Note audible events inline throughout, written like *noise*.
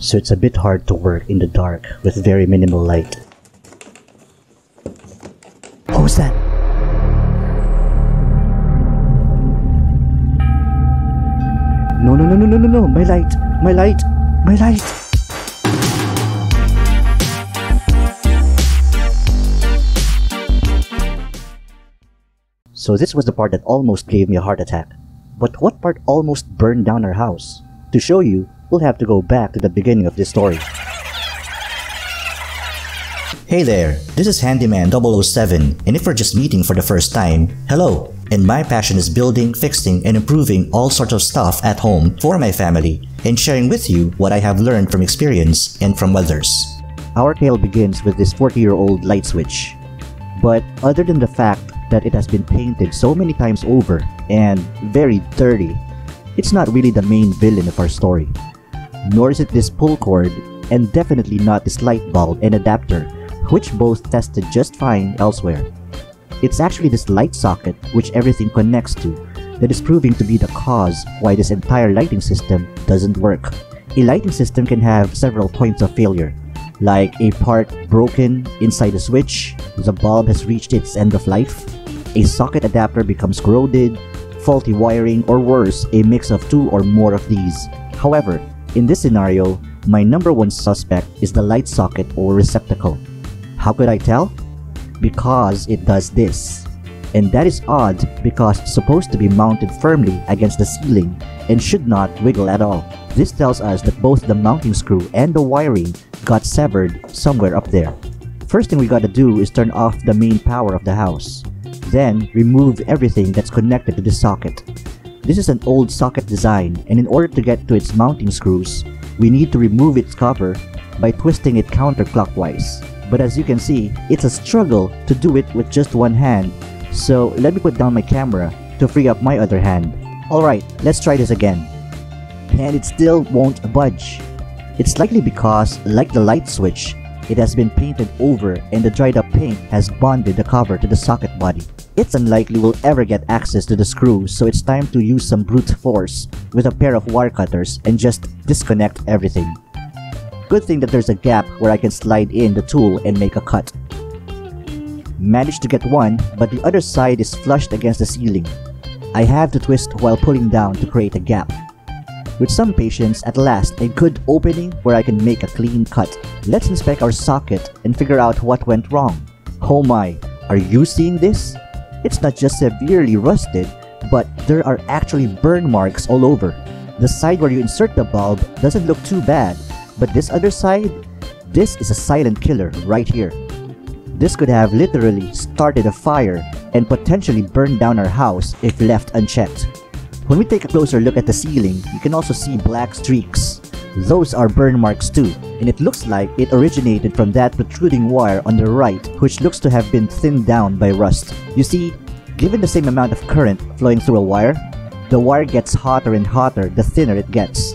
so it's a bit hard to work in the dark with very minimal light. What was that? No, no, no, no, no, no, no, my light, my light, my light! So this was the part that almost gave me a heart attack. But what part almost burned down our house? To show you, we'll have to go back to the beginning of this story. Hey there, this is HanDIYman 007, and if we're just meeting for the first time, hello. And my passion is building, fixing, and improving all sorts of stuff at home for my family, and sharing with you what I have learned from experience and from others. Our tale begins with this 40 year old light switch. But other than the fact that it has been painted so many times over and very dirty, it's not really the main villain of our story. Nor is it this pull cord, and definitely not this light bulb and adapter, which both tested just fine elsewhere. It's actually this light socket which everything connects to that is proving to be the cause why this entire lighting system doesn't work. A lighting system can have several points of failure, like a part broken inside the switch, the bulb has reached its end of life, a socket adapter becomes corroded, faulty wiring, or worse, a mix of two or more of these. However, in this scenario, my number one suspect is the light socket or receptacle. How could I tell? Because it does this. And that is odd because it's supposed to be mounted firmly against the ceiling and should not wiggle at all. This tells us that both the mounting screw and the wiring got severed somewhere up there. First thing we gotta do is turn off the main power of the house. Then remove everything that's connected to the socket. This is an old socket design and in order to get to its mounting screws, we need to remove its cover by twisting it counterclockwise but as you can see, it's a struggle to do it with just one hand. So let me put down my camera to free up my other hand. Alright, let's try this again. And it still won't budge. It's likely because, like the light switch, it has been painted over and the dried up paint has bonded the cover to the socket body. It's unlikely we'll ever get access to the screw so it's time to use some brute force with a pair of wire cutters and just disconnect everything. Good thing that there's a gap where I can slide in the tool and make a cut. Managed to get one, but the other side is flushed against the ceiling. I have to twist while pulling down to create a gap. With some patience, at last, a good opening where I can make a clean cut. Let's inspect our socket and figure out what went wrong. Oh my, are you seeing this? It's not just severely rusted, but there are actually burn marks all over. The side where you insert the bulb doesn't look too bad, but this other side, this is a silent killer right here. This could have literally started a fire and potentially burned down our house if left unchecked. When we take a closer look at the ceiling, you can also see black streaks. Those are burn marks too, and it looks like it originated from that protruding wire on the right which looks to have been thinned down by rust. You see, given the same amount of current flowing through a wire, the wire gets hotter and hotter the thinner it gets.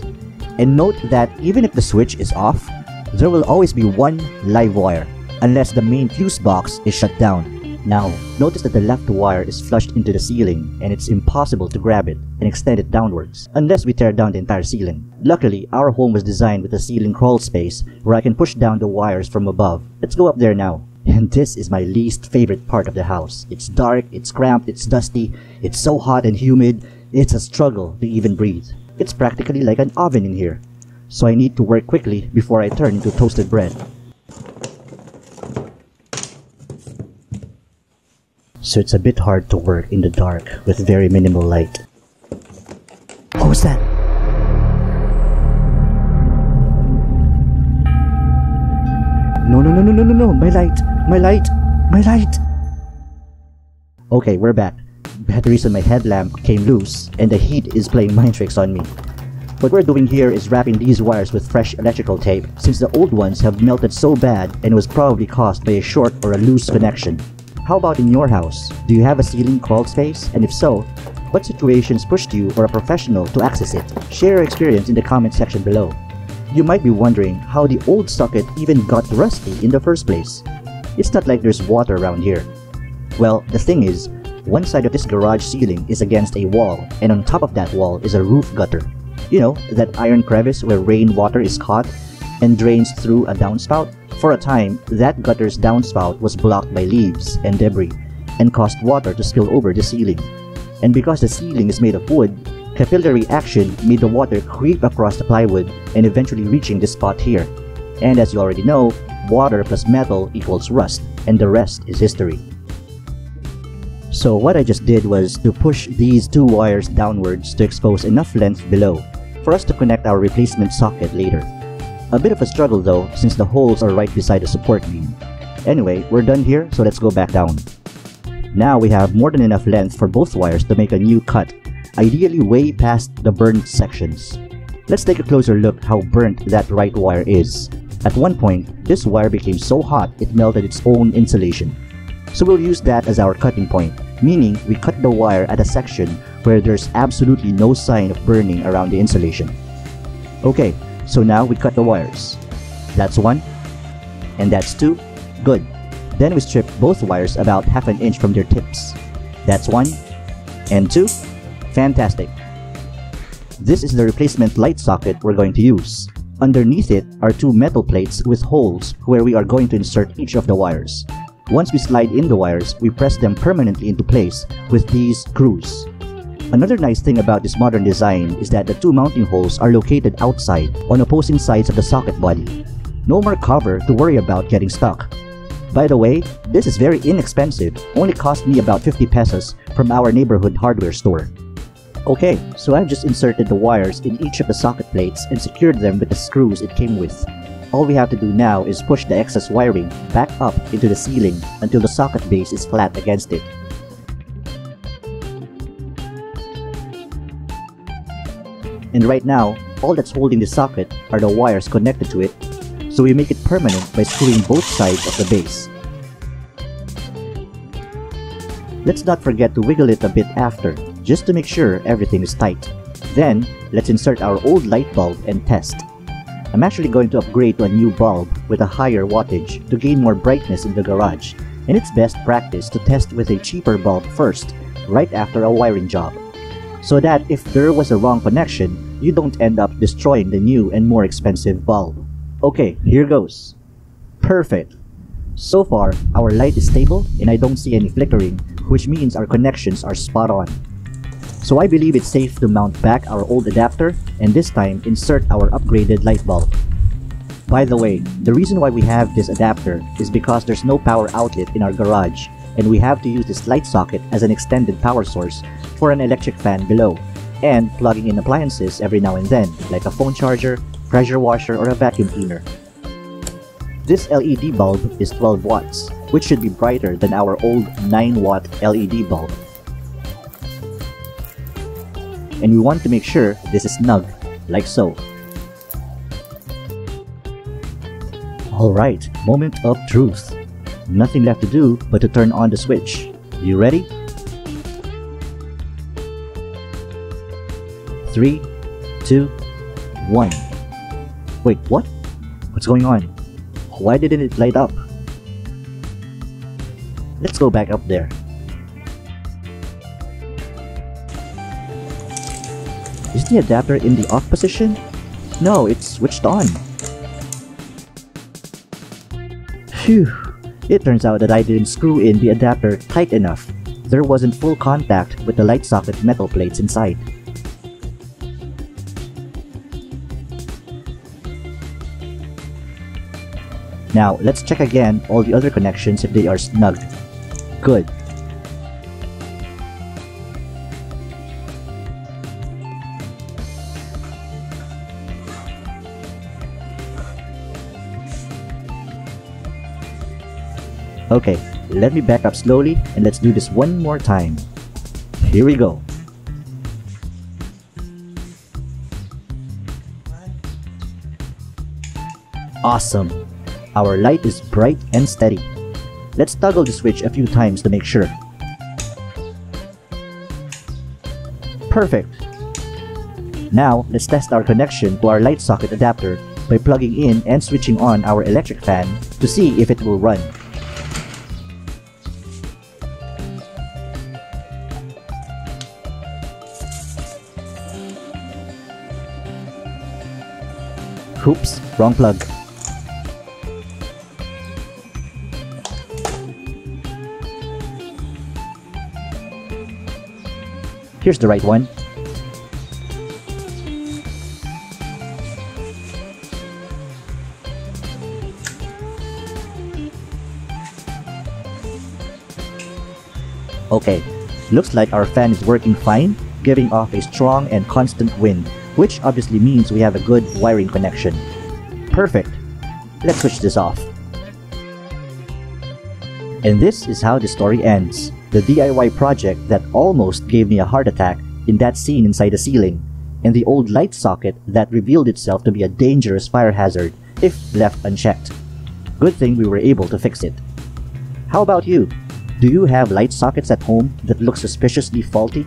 And note that even if the switch is off, there will always be one live wire, unless the main fuse box is shut down. Now, notice that the left wire is flushed into the ceiling and it's impossible to grab it and extend it downwards, unless we tear down the entire ceiling. Luckily, our home was designed with a ceiling crawl space where I can push down the wires from above. Let's go up there now. *laughs* And this is my least favorite part of the house. It's dark, it's cramped, it's dusty, it's so hot and humid, it's a struggle to even breathe. It's practically like an oven in here. So I need to work quickly before I turn into toasted bread. So it's a bit hard to work in the dark with very minimal light. What was that? No, no, no, no, no, no, no, my light, my light, my light! Okay, we're back batteries on my headlamp came loose and the heat is playing mind tricks on me. What we're doing here is wrapping these wires with fresh electrical tape since the old ones have melted so bad and was probably caused by a short or a loose connection. How about in your house? Do you have a ceiling crawl space? And if so, what situations pushed you or a professional to access it? Share your experience in the comment section below. You might be wondering how the old socket even got rusty in the first place. It's not like there's water around here. Well, the thing is, one side of this garage ceiling is against a wall, and on top of that wall is a roof gutter. You know, that iron crevice where rainwater is caught and drains through a downspout. For a time, that gutter's downspout was blocked by leaves and debris and caused water to spill over the ceiling. And because the ceiling is made of wood, capillary action made the water creep across the plywood and eventually reaching this spot here. And as you already know, water plus metal equals rust, and the rest is history. So what I just did was to push these two wires downwards to expose enough length below for us to connect our replacement socket later. A bit of a struggle though, since the holes are right beside the support beam. Anyway, we're done here, so let's go back down. Now we have more than enough length for both wires to make a new cut, ideally way past the burnt sections. Let's take a closer look how burnt that right wire is. At one point, this wire became so hot it melted its own insulation. So we'll use that as our cutting point, meaning we cut the wire at a section where there's absolutely no sign of burning around the insulation. Okay, so now we cut the wires. That's one, and that's two. Good. Then we strip both wires about half an inch from their tips. That's one, and two. Fantastic. This is the replacement light socket we're going to use. Underneath it are two metal plates with holes where we are going to insert each of the wires. Once we slide in the wires, we press them permanently into place with these screws. Another nice thing about this modern design is that the two mounting holes are located outside on opposing sides of the socket body. No more cover to worry about getting stuck. By the way, this is very inexpensive, only cost me about 50 pesos from our neighborhood hardware store. Okay, so I've just inserted the wires in each of the socket plates and secured them with the screws it came with. All we have to do now is push the excess wiring back up into the ceiling until the socket base is flat against it. And right now, all that's holding the socket are the wires connected to it, so we make it permanent by screwing both sides of the base. Let's not forget to wiggle it a bit after, just to make sure everything is tight. Then, let's insert our old light bulb and test. I'm actually going to upgrade to a new bulb with a higher wattage to gain more brightness in the garage, and it's best practice to test with a cheaper bulb first, right after a wiring job. So that if there was a wrong connection, you don't end up destroying the new and more expensive bulb. Okay, here goes. Perfect. So far, our light is stable and I don't see any flickering, which means our connections are spot on. So I believe it's safe to mount back our old adapter and this time insert our upgraded light bulb. By the way, the reason why we have this adapter is because there's no power outlet in our garage and we have to use this light socket as an extended power source for an electric fan below and plugging in appliances every now and then like a phone charger, pressure washer, or a vacuum cleaner. This LED bulb is 12 watts, which should be brighter than our old 9 watt LED bulb and we want to make sure this is snug, like so. Alright, moment of truth. Nothing left to do but to turn on the switch. You ready? 3, 2, 1. Wait, what? What's going on? Why didn't it light up? Let's go back up there. Is the adapter in the off position? No, it's switched on. Phew. It turns out that I didn't screw in the adapter tight enough. There wasn't full contact with the light socket metal plates inside. Now, let's check again all the other connections if they are snug. Good. Okay, let me back up slowly and let's do this one more time. Here we go. Awesome! Our light is bright and steady. Let's toggle the switch a few times to make sure. Perfect! Now, let's test our connection to our light socket adapter by plugging in and switching on our electric fan to see if it will run. Oops, wrong plug. Here's the right one. Okay, looks like our fan is working fine, giving off a strong and constant wind, which obviously means we have a good wiring connection. Perfect. Let's switch this off. And this is how the story ends. The DIY project that almost gave me a heart attack in that scene inside the ceiling, and the old light socket that revealed itself to be a dangerous fire hazard if left unchecked. Good thing we were able to fix it. How about you? Do you have light sockets at home that look suspiciously faulty?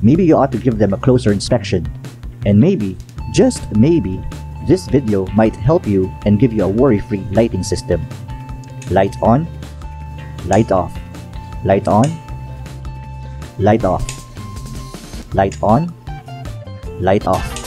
Maybe you ought to give them a closer inspection. And maybe, just maybe, this video might help you and give you a worry-free lighting system. Light on, light off, light on, light off, light on, light off.